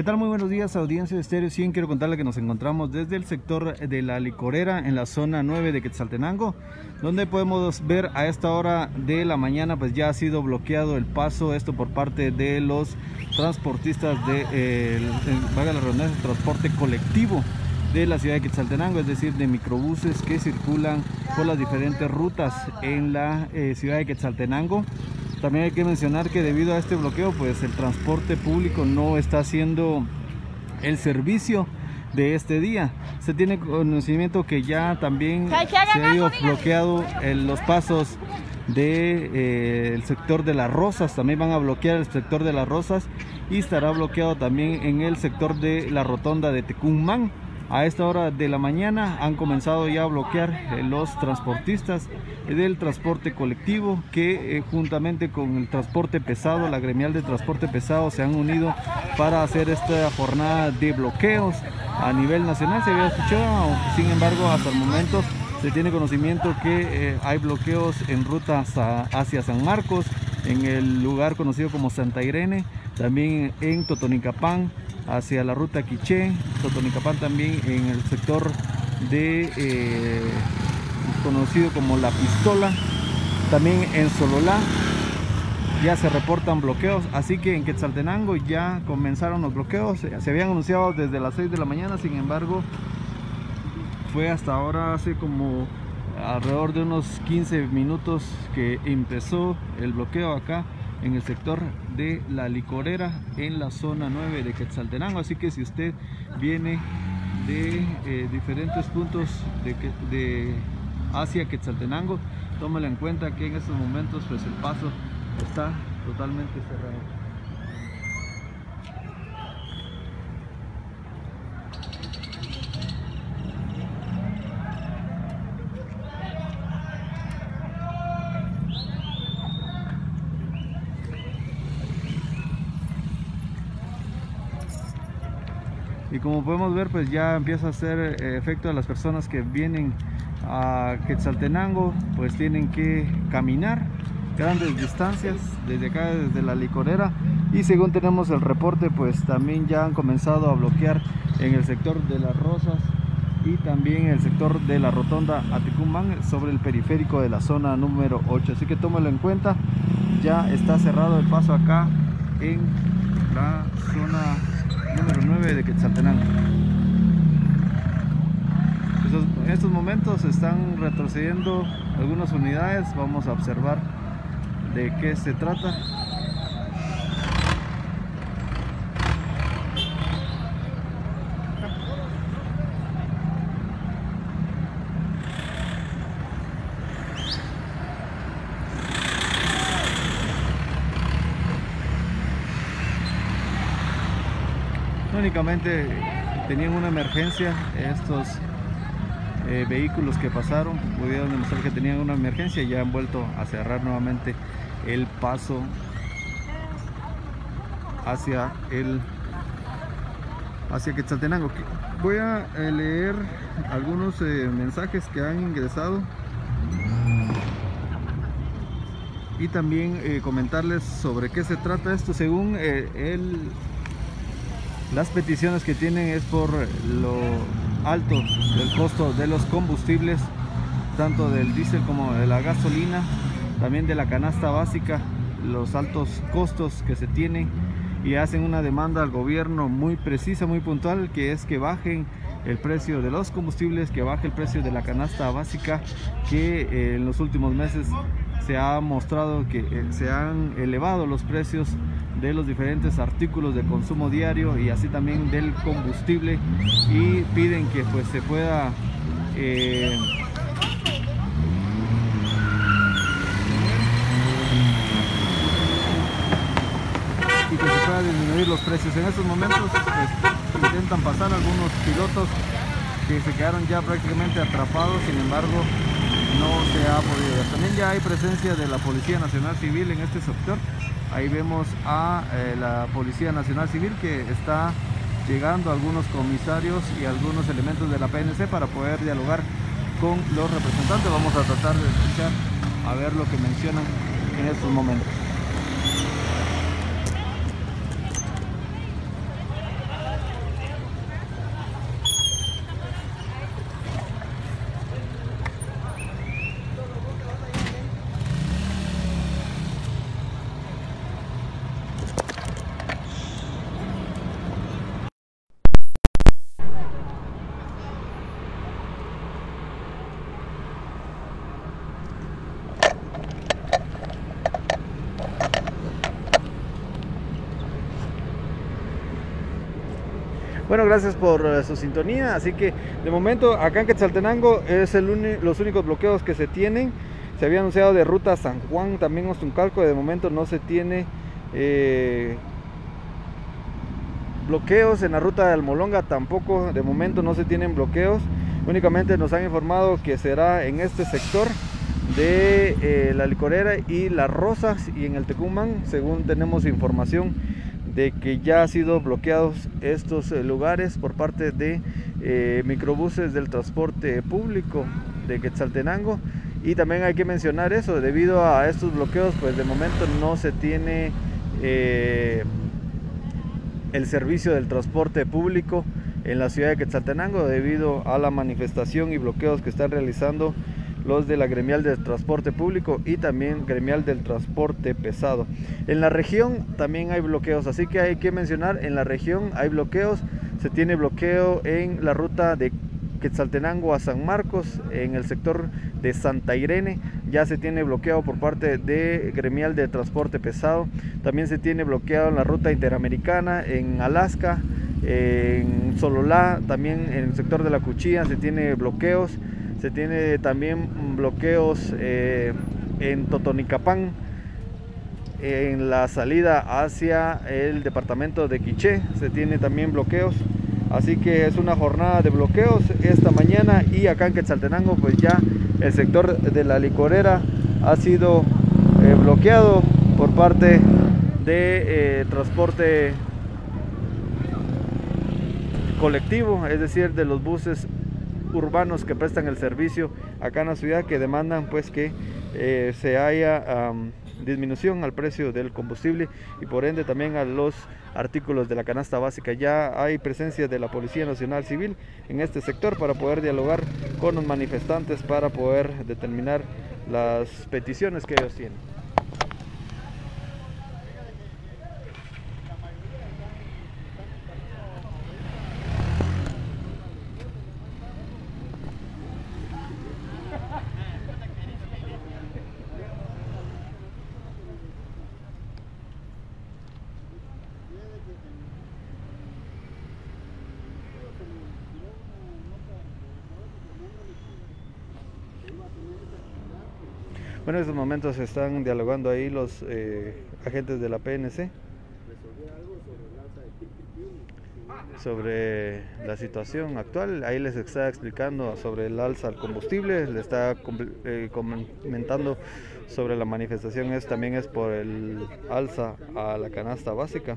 ¿Qué tal? Muy buenos días, audiencia de Estéreo 100. Quiero contarle que nos encontramos desde el sector de la licorera en la zona 9 de Quetzaltenango, donde podemos ver a esta hora de la mañana pues ya ha sido bloqueado el paso, esto por parte de los transportistas de, eh, la redundancia, transporte colectivo de la ciudad de Quetzaltenango, es decir, de microbuses que circulan por las diferentes rutas en la eh, ciudad de Quetzaltenango. También hay que mencionar que debido a este bloqueo, pues el transporte público no está haciendo el servicio de este día. Se tiene conocimiento que ya también se ha ido bloqueado en los pasos del de, eh, sector de las Rosas, también van a bloquear el sector de las Rosas y estará bloqueado también en el sector de la rotonda de Tecumán. A esta hora de la mañana han comenzado ya a bloquear eh, los transportistas del transporte colectivo que eh, juntamente con el transporte pesado, la gremial de transporte pesado se han unido para hacer esta jornada de bloqueos a nivel nacional. Se había escuchado, sin embargo hasta el momento se tiene conocimiento que eh, hay bloqueos en rutas hacia San Marcos, en el lugar conocido como Santa Irene, también en Totonicapán, hacia la ruta Quiché, Totonicapán también en el sector de eh, conocido como La Pistola, también en Sololá. Ya se reportan bloqueos, así que en Quetzaltenango ya comenzaron los bloqueos, se habían anunciado desde las 6 de la mañana, sin embargo fue hasta ahora hace como alrededor de unos 15 minutos que empezó el bloqueo acá en el sector de la licorera en la zona 9 de Quetzaltenango. Así que si usted viene de eh, diferentes puntos de, hacia Quetzaltenango tómelo en cuenta que en estos momentos pues el paso está totalmente cerrado como podemos ver pues ya empieza a hacer eh, efecto a las personas que vienen a Quetzaltenango pues tienen que caminar grandes distancias desde acá desde la licorera. Y según tenemos el reporte pues también ya han comenzado a bloquear en el sector de las rosas y también el sector de la rotonda Aticumán sobre el periférico de la zona número 8 así que tómelo en cuenta ya está cerrado el paso acá en la zona número 9 de Quetzaltenango. En estos momentos están retrocediendo algunas unidades, vamos a observar de qué se trata. Únicamente tenían una emergencia estos eh, vehículos que pasaron pudieron demostrar que tenían una emergencia y ya han vuelto a cerrar nuevamente el paso hacia el hacia Quetzaltenango. Voy a eh, leer algunos eh, mensajes que han ingresado y también comentarles sobre qué se trata esto. Según el las peticiones que tienen es por lo alto del costo de los combustibles, tanto del diésel como de la gasolina, también de la canasta básica, los altos costos que se tienen y hacen una demanda al gobierno muy precisa, muy puntual, que es que bajen el precio de los combustibles, que baje el precio de la canasta básica, que eh, en los últimos meses se ha mostrado que eh, se han elevado los precios de los diferentes artículos de consumo diario y así también del combustible y piden que pues se pueda eh, y que se pueda disminuir los precios. En estos momentos pues, intentan pasar algunos pilotos que se quedaron ya prácticamente atrapados sin embargo no se ha podido también ya hay presencia de la Policía Nacional Civil en este sector Ahí vemos a eh, la Policía Nacional Civil que está llegando algunos comisarios y algunos elementos de la PNC para poder dialogar con los representantes. Vamos a tratar de escuchar a ver lo que mencionan en estos momentos. Bueno, gracias por eh, su sintonía. Así que de momento acá en Quetzaltenango es el los únicos bloqueos que se tienen. Se había anunciado de ruta San Juan, también Ostuncalco, de momento no se tiene eh, bloqueos en la ruta de Almolonga, tampoco de momento no se tienen bloqueos. Únicamente nos han informado que será en este sector de eh, la licorera y las rosas y en el Tecumán, según tenemos información de que ya han sido bloqueados estos eh, lugares por parte de microbuses del transporte público de Quetzaltenango. Y también hay que mencionar eso, debido a estos bloqueos, pues de momento no se tiene eh, el servicio del transporte público en la ciudad de Quetzaltenango debido a la manifestación y bloqueos que están realizando los de la gremial del transporte público y también gremial del transporte pesado. En la región también hay bloqueos, así que hay que mencionar, en la región hay bloqueos, se tiene bloqueo en la ruta de Quetzaltenango a San Marcos, en el sector de Santa Irene, ya se tiene bloqueado por parte de Gremial de Transporte Pesado, también se tiene bloqueado en la ruta interamericana, en Alaska, en Sololá, también en el sector de la Cuchilla se tiene bloqueos, se tiene también bloqueos eh, en Totonicapán, en la salida hacia el departamento de Quiché, se tiene también bloqueos. Así que es una jornada de bloqueos esta mañana y acá en Quetzaltenango pues ya el sector de la licorera ha sido eh, bloqueado por parte de eh, transporte colectivo, es decir, de los buses urbanos que prestan el servicio acá en la ciudad que demandan pues que eh, se haya disminución al precio del combustible y por ende también a los artículos de la canasta básica. Ya hay presencia de la Policía Nacional Civil en este sector para poder dialogar con los manifestantes para poder determinar las peticiones que ellos tienen. Bueno, en estos momentos están dialogando ahí los eh, agentes de la PNC sobre la situación actual. Ahí les está explicando sobre el alza al combustible, le está eh, comentando sobre la manifestación, es, también es por el alza a la canasta básica.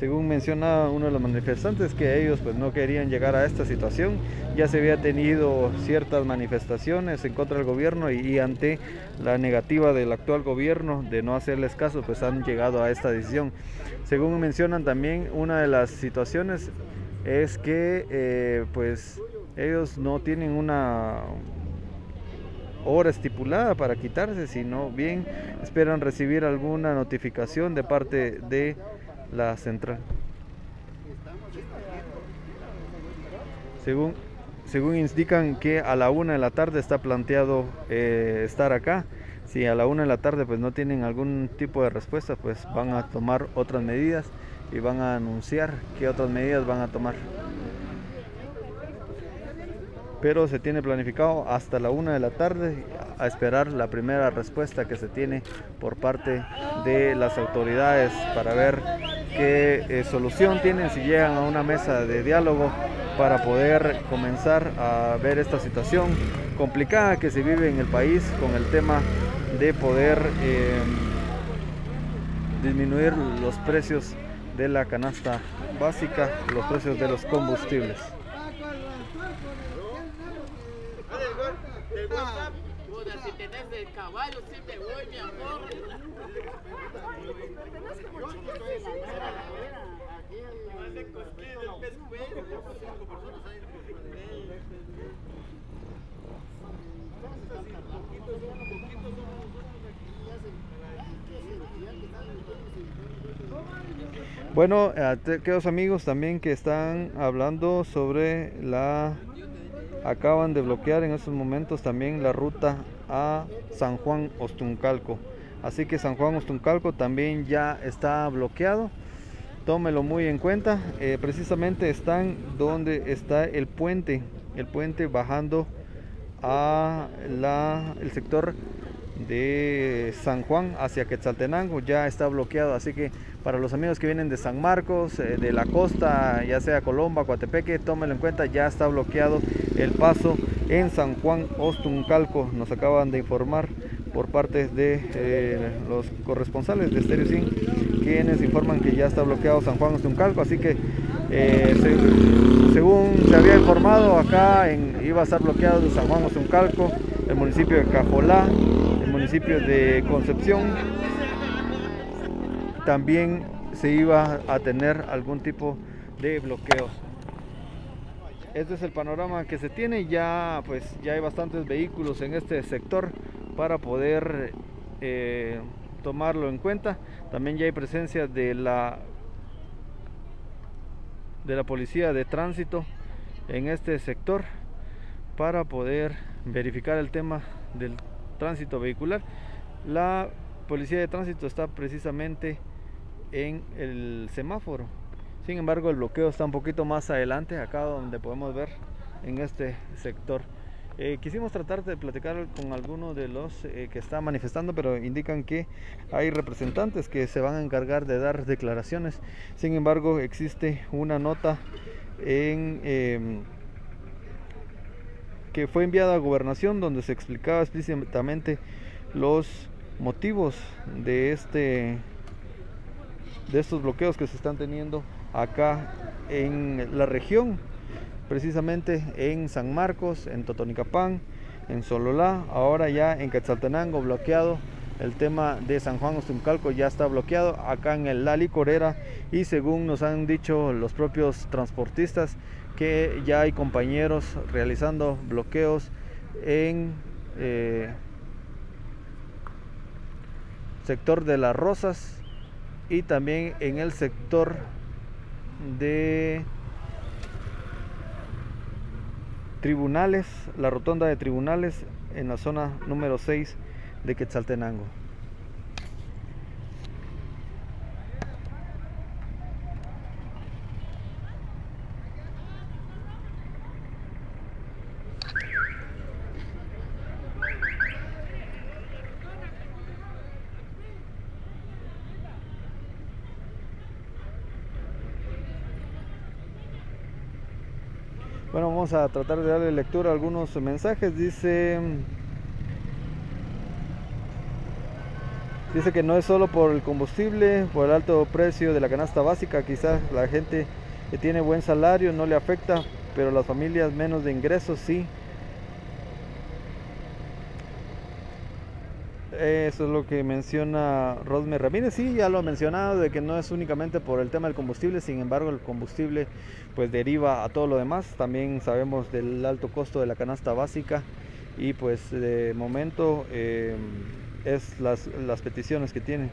Según menciona uno de los manifestantes, que ellos pues no querían llegar a esta situación. Ya se había tenido ciertas manifestaciones en contra del gobierno y, ante la negativa del actual gobierno de no hacerles caso, pues han llegado a esta decisión. Según mencionan también, una de las situaciones es que eh, pues ellos no tienen una hora estipulada para quitarse, sino bien esperan recibir alguna notificación de parte de la central. Según, según indican que a la una de la tarde está planteado eh, estar acá. Si a la una de la tarde pues no tienen algún tipo de respuesta, pues van a tomar otras medidas y van a anunciar qué otras medidas van a tomar. Pero se tiene planificado hasta la una de la tarde a esperar la primera respuesta que se tiene por parte de las autoridades para ver qué eh, solución tienen si llegan a una mesa de diálogo para poder comenzar a ver esta situación complicada que se vive en el país con el tema de poder eh, disminuir los precios de la canasta básica, los precios de los combustibles. Si tenés el caballo, sí me voy, mi amor. Bueno, aquellos amigos también que están hablando sobre la... Acaban de bloquear en estos momentos también la ruta a San Juan Ostuncalco. Así que San Juan Ostuncalco también ya está bloqueado. Tómelo muy en cuenta. Eh, precisamente están donde está el puente. El puente bajando a la, el sector de San Juan hacia Quetzaltenango ya está bloqueado así que para los amigos que vienen de San Marcos eh, de la costa ya sea Colomba Coatepeque tómenlo en cuenta ya está bloqueado el paso en San Juan Ostuncalco nos acaban de informar por parte de eh, los corresponsales de Stereo 100 quienes informan que ya está bloqueado San Juan Ostuncalco así que eh, según se había informado acá iba a estar bloqueado de San Juan Ostuncalco el municipio de Cajolá municipio de Concepción también se iba a tener algún tipo de bloqueos. Este es el panorama que se tiene, ya pues ya hay bastantes vehículos en este sector para poder eh, tomarlo en cuenta. También ya hay presencia de la de la policía de tránsito en este sector para poder verificar el tema del tránsito vehicular. La policía de tránsito está precisamente en el semáforo. Sin embargo, el bloqueo está un poquito más adelante, acá donde podemos ver en este sector. Eh, quisimos tratar de platicar con algunos de los eh, que están manifestando, pero indican que hay representantes que se van a encargar de dar declaraciones. Sin embargo, existe una nota en em, que fue enviada a gobernación donde se explicaba explícitamente los motivos de este de estos bloqueos que se están teniendo acá en la región precisamente en San Marcos, en Totonicapán, en Sololá, ahora ya en Quetzaltenango bloqueado. El tema de San Juan Ostuncalco ya está bloqueado acá en el Lali Corera y según nos han dicho los propios transportistas que ya hay compañeros realizando bloqueos en eh, sector de las Rosas y también en el sector de tribunales, la rotonda de tribunales en la zona número 6 de Quetzaltenango. Bueno, a tratar de darle lectura a algunos mensajes. Dice Dice que no es solo por el combustible, por el alto precio de la canasta básica, quizás la gente que tiene buen salario no le afecta, pero las familias menos de ingresos sí. Eso es lo que menciona Rosme Ramírez. Sí, ya lo ha mencionado, de que no es únicamente por el tema del combustible, sin embargo el combustible pues deriva a todo lo demás. También sabemos del alto costo de la canasta básica y pues de momento eh, es las, las peticiones que tiene.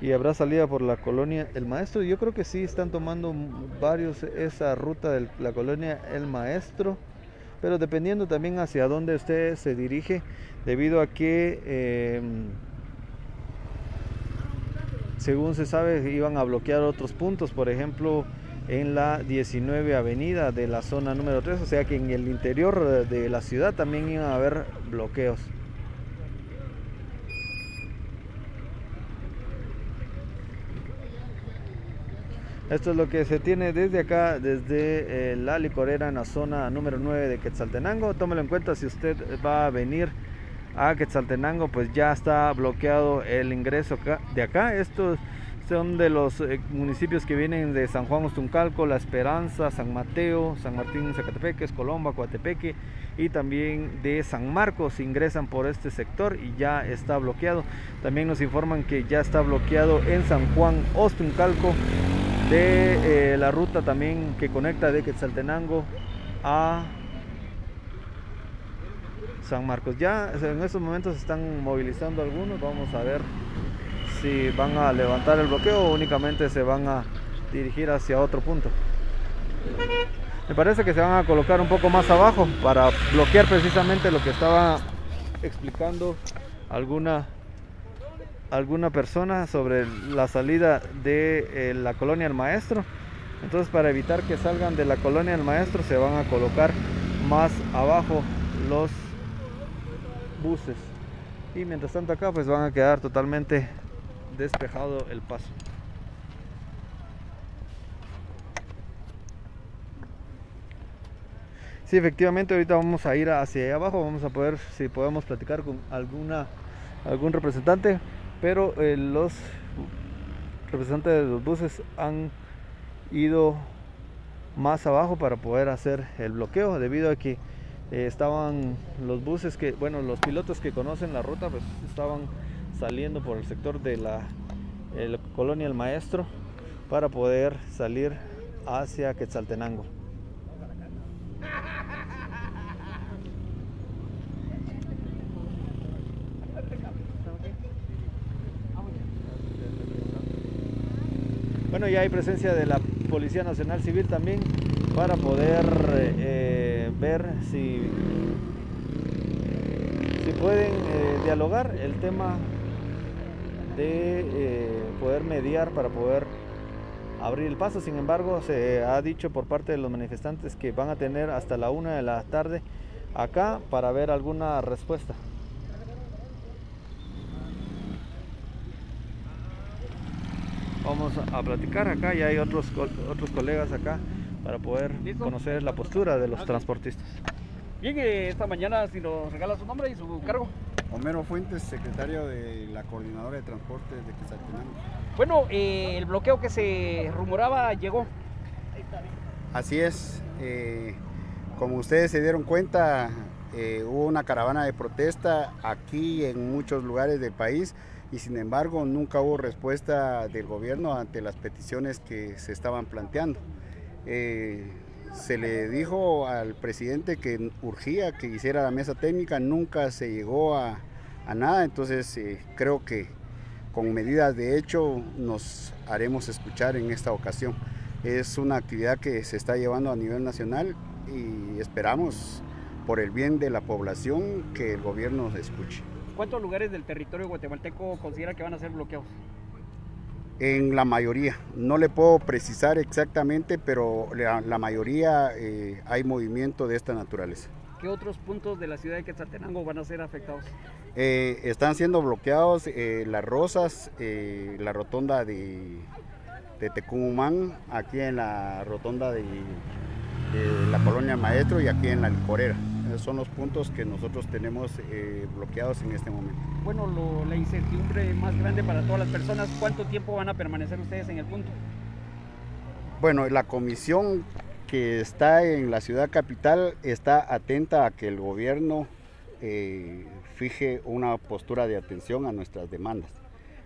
y habrá salida por la colonia El Maestro. Yo creo que sí están tomando varios esa ruta de la colonia El Maestro pero dependiendo también hacia dónde usted se dirige, debido a que, em, según se sabe, iban a bloquear otros puntos, por ejemplo, en la 19 avenida de la zona número 3, o sea que en el interior de la ciudad también iban a haber bloqueos. Esto es lo que se tiene desde acá, desde eh, la licorera en la zona número 9 de Quetzaltenango. Tómelo en cuenta si usted va a venir a Quetzaltenango, pues ya está bloqueado el ingreso de acá. Esto, son de los eh, municipios que vienen de San Juan Ostuncalco, La Esperanza, San Mateo, San Martín Zacatepeques, Colomba, Coatepeque y también de San Marcos ingresan por este sector y ya está bloqueado. También nos informan que ya está bloqueado en San Juan Ostuncalco de eh, la ruta también que conecta de Quetzaltenango a San Marcos. Ya en estos momentos están movilizando algunos, vamos a ver si van a levantar el bloqueo o únicamente se van a dirigir hacia otro punto. Me parece que se van a colocar un poco más abajo para bloquear precisamente lo que estaba explicando alguna alguna persona sobre la salida de eh, la colonia del maestro. Entonces para evitar que salgan de la colonia del maestro se van a colocar más abajo los buses. Y mientras tanto acá pues van a quedar totalmente despejado el paso. Sí, efectivamente, ahorita vamos a ir hacia allá abajo, vamos a poder, si podemos platicar con alguna algún representante, pero eh, los representantes de los buses han ido más abajo para poder hacer el bloqueo, debido a que eh, estaban los buses que, bueno, los pilotos que conocen la ruta, pues estaban saliendo por el sector de la colonia El Maestro para poder salir hacia Quetzaltenango. Bueno, ya hay presencia de la Policía Nacional Civil también para poder eh, ver si, si pueden eh, dialogar el tema de eh, poder mediar para poder abrir el paso. Sin embargo, se ha dicho por parte de los manifestantes que van a tener hasta la una de la tarde acá para ver alguna respuesta. Vamos a platicar acá, y hay otros, otros colegas acá para poder conocer la postura de los transportistas. Bien, eh, esta mañana si nos regala su nombre y su cargo. Homero Fuentes, secretario de la Coordinadora de Transportes de Quetzaltenango. Bueno, eh, el bloqueo que se rumoraba llegó. Así es. Eh, como ustedes se dieron cuenta, eh, hubo una caravana de protesta aquí en muchos lugares del país y sin embargo nunca hubo respuesta del gobierno ante las peticiones que se estaban planteando. se le dijo al presidente que urgía que hiciera la mesa técnica, nunca se llegó a, nada, entonces eh, creo que con medidas de hecho nos haremos escuchar en esta ocasión. Es una actividad que se está llevando a nivel nacional y esperamos por el bien de la población que el gobierno escuche. ¿Cuántos lugares del territorio guatemalteco considera que van a ser bloqueados? En la mayoría, no le puedo precisar exactamente, pero la, mayoría eh, hay movimiento de esta naturaleza. ¿Qué otros puntos de la ciudad de Quetzaltenango van a ser afectados? Eh, están siendo bloqueados eh, las Rosas, la rotonda de, de Tecumumán, aquí en la rotonda de, la colonia Maestro y aquí en la Licorera. Son los puntos que nosotros tenemos bloqueados en este momento. Bueno, la incertidumbre más grande para todas las personas, ¿cuánto tiempo van a permanecer ustedes en el punto? Bueno, la comisión que está en la ciudad capital está atenta a que el gobierno eh, fije una postura de atención a nuestras demandas.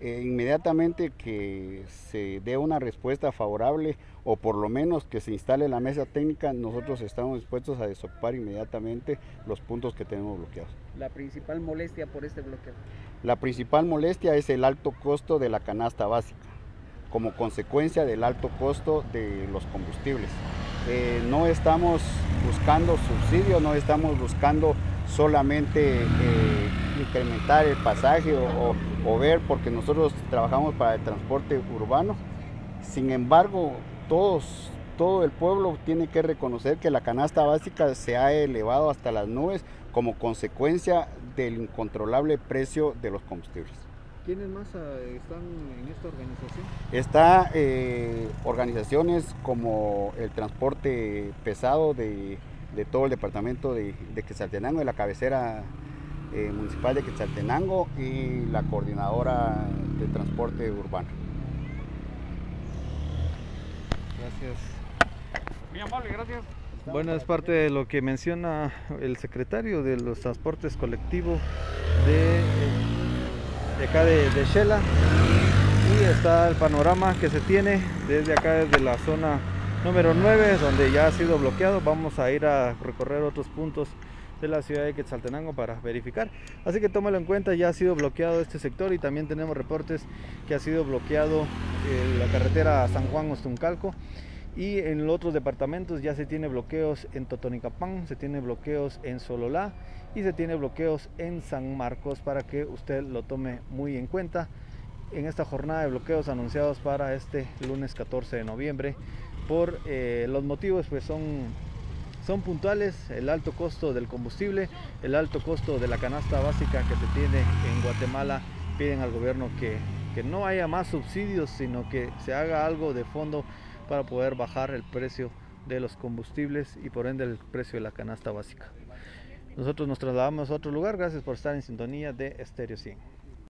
Eh, inmediatamente que se dé una respuesta favorable o por lo menos que se instale la mesa técnica, nosotros estamos dispuestos a desocupar inmediatamente los puntos que tenemos bloqueados. ¿La principal molestia por este bloqueo? La principal molestia es el alto costo de la canasta básica, como consecuencia del alto costo de los combustibles. Eh, no estamos buscando subsidios, no estamos buscando solamente eh, incrementar el pasaje o, ver, porque nosotros trabajamos para el transporte urbano. Sin embargo, todos, todo el pueblo tiene que reconocer que la canasta básica se ha elevado hasta las nubes como consecuencia del incontrolable precio de los combustibles. ¿Quiénes más ah, están en esta organización? Está eh, organizaciones como el transporte pesado de, todo el departamento de, Quetzaltenango, de la cabecera eh, municipal de Quetzaltenango y la coordinadora de transporte urbano. Gracias. Muy amable, gracias. Bueno, es parte de lo que menciona el secretario de los transportes colectivos de, de acá de, de Shela. Y está el panorama que se tiene desde acá, desde la zona número 9, donde ya ha sido bloqueado. Vamos a ir a recorrer otros puntos de la ciudad de Quetzaltenango para verificar. Así que tómalo en cuenta, ya ha sido bloqueado este sector y también tenemos reportes que ha sido bloqueado eh, la carretera San Juan Ostuncalco y en otros departamentos ya se tiene bloqueos en Totonicapán, se tiene bloqueos en Sololá y se tiene bloqueos en San Marcos para que usted lo tome muy en cuenta en esta jornada de bloqueos anunciados para este lunes 14 de noviembre por eh, los motivos pues son son puntuales el alto costo del combustible, el alto costo de la canasta básica que se tiene en Guatemala. Piden al gobierno que, que no haya más subsidios, sino que se haga algo de fondo para poder bajar el precio de los combustibles y por ende el precio de la canasta básica. Nosotros nos trasladamos a otro lugar. Gracias por estar en sintonía de Stereo 100.